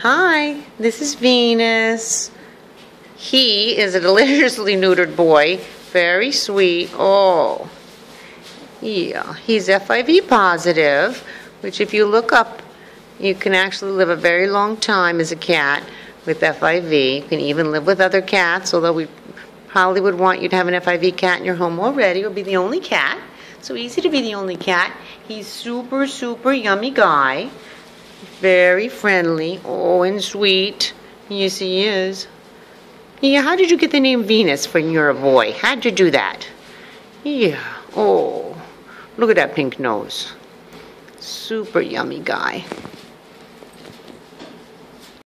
Hi, this is Venus. He is a deliciously neutered boy. Very sweet. Oh, yeah. He's FIV positive, which if you look up, you can actually live a very long time as a cat with FIV. You can even live with other cats, although we probably would want you to have an FIV cat in your home already, or be the only cat. So easy to be the only cat. He's super, super yummy guy. Very friendly. Oh, and sweet. Yes, he is. Yeah, how did you get the name Venus when you're a boy? How'd you do that? Yeah. Oh, look at that pink nose. Super yummy guy.